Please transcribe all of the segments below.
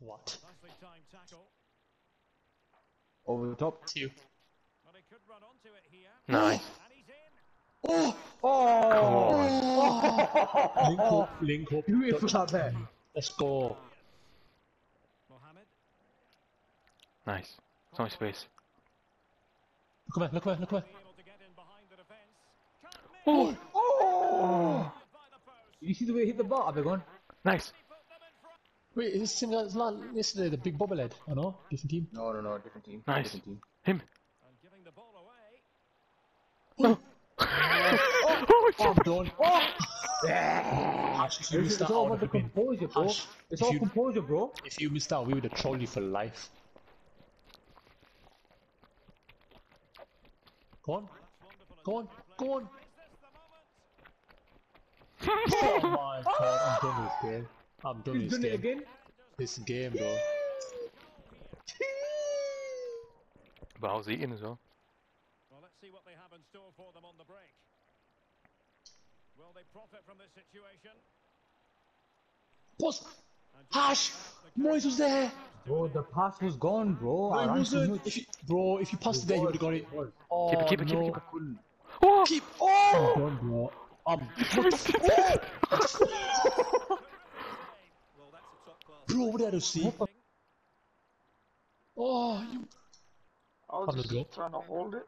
What? Nicely timed tackle. Over the top. It's you. Well, he could run onto it here. Nice. And he's in. Oh! Oh! Link up, link up. Beautiful shot there. Let's go. Mohamed. Nice. So much space. Look away, look away, look away. Be able to get in behind the defence. Can't miss. Oh! Oh! By. You see the way he hit the bar, big one? Nice. He put them in front. Wait, is this similar as la- yesterday, the big bobblehead? Oh no? Different team? No, no, no, different team. Nice. Different team. Him. And oh, oh, oh. ah, giving the ball away. Oh, I'm done. Yeah! Ash, if you It's, missed it's all about the composure, bro. Ah, Ash, It's if all you- composure, bro. If you missed out, we would have trolled you for life. Go on. Go on. Go on. Is this the moment? Oh my god, I'm done with this game. I'm done with He's this done it game. again. This game, bro. But I was eating as well. Well, let's see what they have in store for them on the break. Will they profit from this situation? Boss! And Hash! Moyes was there! Bro, the pass was gone, bro. I No, ran wasn't. If you, bro, if you passed it there, you would have got it. Oh, Keep it, keep it, keep no. it, keep it. Couldn't. Oh! Keep. Oh! I'm done, bro. I'm. well, that's a top class. Bro, what did I just see? Oh, you I was Have a just go. trying to hold it.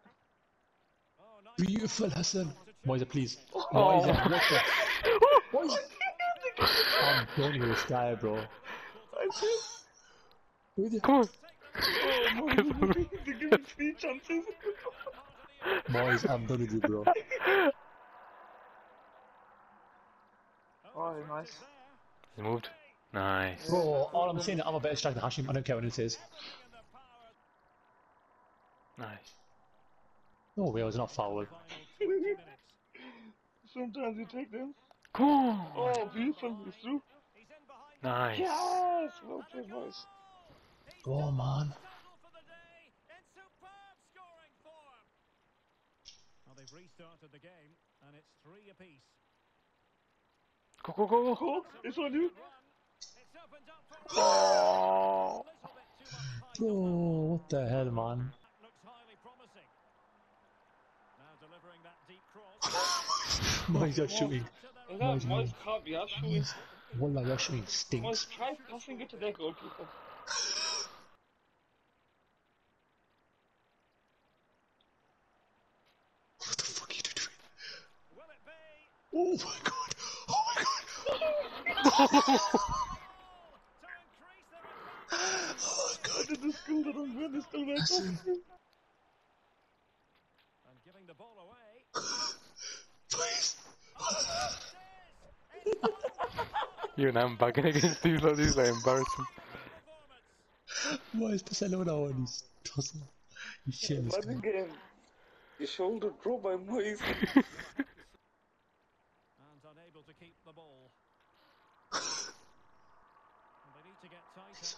Oh, nice. beautiful Hassan. Moise, please. Oh. Moise, what the? Moise. I'm done with this guy, bro. With you. Come on. Oh, to give me three chances. Moise, I'm done with you, bro. Oh, nice. He moved. Nice. Bro, oh, all I'm saying is I'm a better striker than Hashim. I don't care what it is. Nice. Oh, no way, I was not foul. Sometimes you take them. Cool. on. Oh, beautiful. It's through. He's in behind Nice. Yes! Well played, boys. Go on, man. the total for the day in superb scoring form. Well, they've restarted the game, and it's three apiece. Go, go, go, go. Oh, it's on you. Run. It's opened up for Oh. a little bit too much Bro, height. what the hell, man? That looks highly promising. Now delivering that deep cross. Moise, you're shooting. That Moise can't be shooting? Wallah, your shooting stinks. try passing it to their goalkeeper. What the fuck are you doing? Will it be? Oh my god! Oh my god increase their advantage. Oh my god! Did the skill that I'm is still there. And giving the ball away. Please! You and I'm bagging against these lot. These are embarrassing. Performance. Moise, pass it now and he's tossing. He's sharing his Once again, your shoulder dropped by Moise. And unable to keep the ball. And they need to get tighter.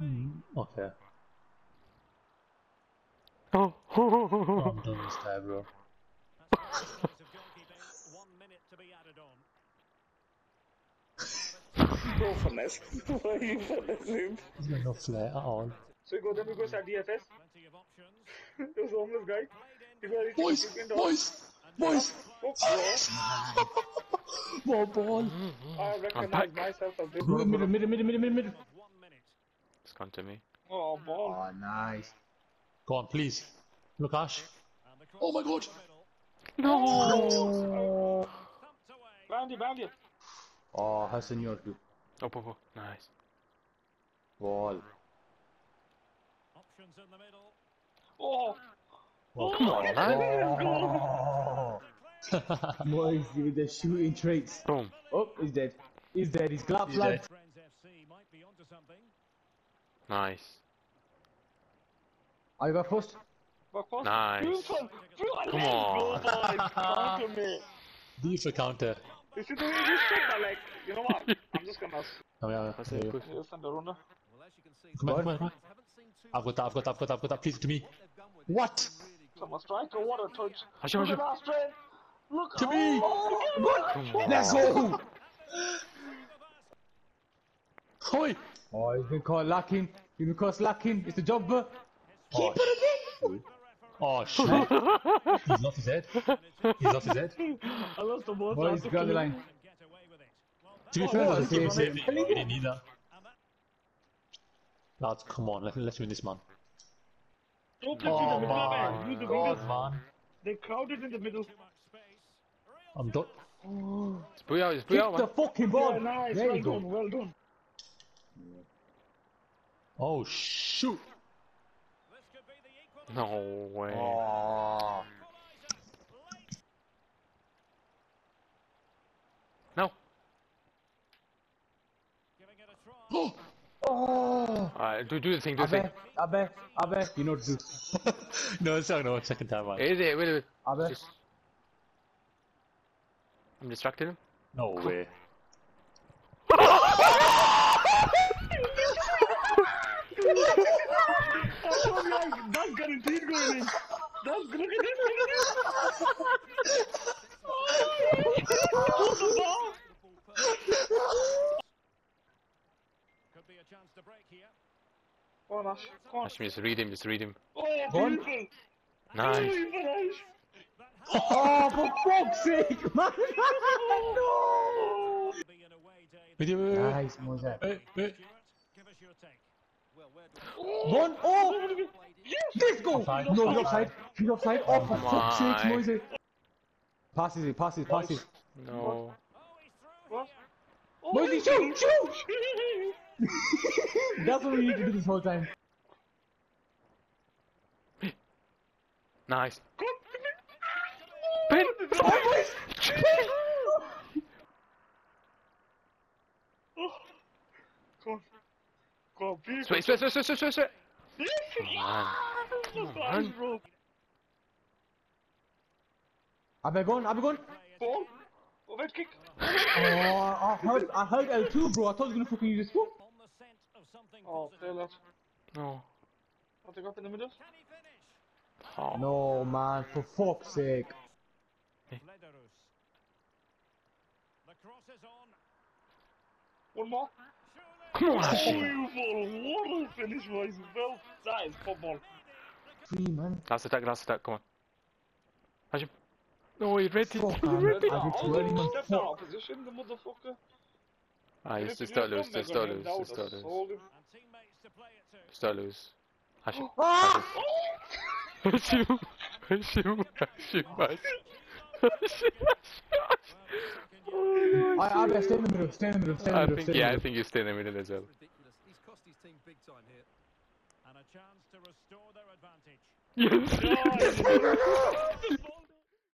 It might be. Mm, Okay. Oh. I'm done this guy, bro. That's the case. One minute to be added on. Go finesse. Why are you finessing? He's got no flair at all. So you go then we go start DFS. Plenty. There's a homeless guy. Played in. He's very Moise! chicken Moise! Moise! Oh, More ball! I recognize myself as this. Middle, middle, middle, middle, middle, middle. One minute. It's to me. Oh, oh ball. Oh, nice. Go on, please. Look, Ash. And the cross Oh my god! in the middle. No. Thumped away. Bound you, bound you. Oh, Hassan, you're good. Up, up, oh, up. Nice. Ball. Options in the middle. Oh, Well, Come on, man. Oh, Moise with the shooting traits. Boom. Oh, he's dead. He's dead. He's He's flag. dead. Nice. I got first. back pass. Nice. Beautiful. Beautiful. Come on. Go, boys. Counter me. D for counter. You see the way you shot that, like, you know what? I'm just gonna Oh, yeah, That's yeah, it. yeah. Push. uh, send a runner. Well, as you can see, Come on, come on, come on. haven't seen too I've got that, I've got that, I've got that, I've got that. Please, to me. what they've done with. What? Really good. Come on, striker, what a touch. Hashim, Look at Hashim. Look To me. Oh, Let's go. Oi! Oh, he's been caught lacking. He's been caught slacking. It's the jobber. Oh, Keeper oh shit! He's lost his head. He's lost his head. I lost the ball. Boys, got the line. Get away with it. Well, To be fair, Oh, that's save, a save. save. We didn't need that. Lads, come on, let, let's win this, man. Don't Oh, in the middle, man. man. Use the God, wingers. man. They crowded in the middle. too much space. Real I'm done. It's booyah, it's Kick booyah, the fucking ball. Yeah, nice. There well you go. done. Well done. Oh shoot! This could be the. No way. Oh. No. Giving it a try. Oh. Alright, do, do the thing, do the thing. Abe, Abe, Abe, you know what to do. no, it's not. No, second time, man. Is it? Wait a minute. Abe. Just... I'm distracted him. No way. Oh, yeah, that's guaranteed going in. That's look at this, look at going Could be a chance to break here. Go on, Ash. Go on. Actually, just read him, just read him. Oh, Go on. beautiful. Nice. Beautiful, Ash. Oh, for fuck's sake, man. no. Could be One, oh, let's go. Offside. No, he's offside. He's offside. Oh, for fuck's sake, my. Moses. Passes it, passes, passes. No. Oh, he's through What? here. Moses, shoot, shoot. That's what we need to do this whole time. Nice. Pin! Go oh, on. Go on, beautiful. Switch, switch, switch, switch, switch, switch. Yes, Man. That's on. nice, bro. Abe gone, Abe gone. Ball. Overhead kick. Oh, I heard, I heard L2, bro. I thought he was gonna fucking use this foot. On the scent of something Oh, positive. fair lad. No. What they got in the middle? Can he finish? Oh. No, man, for fuck's sake. Flederus. The cross is on. One more. Surely. Come on, Ash. Beautiful. What a finish, boys. Well, that is football. Three, man. Last attack, last attack, come on. Hashim. No, he's ready. Fuck, He's man. ready. I did Oh, too early, man. stepped out of position, the motherfucker. Ah, If he's he just don't just lose, don't just make don't a lose, hand just out, don't I'd lose. sold him. And teammates to play it to. Just don't lose. Hashim. Ah! Hashim. Hashim. Hashim. Oh Hashim. I, Abe, stay in the middle, stay in the middle, stay in the I think, stay the yeah, I think you stay in the middle as well. ridiculous. He's cost his team big time here. And a chance to restore their advantage. Yes. Yeah,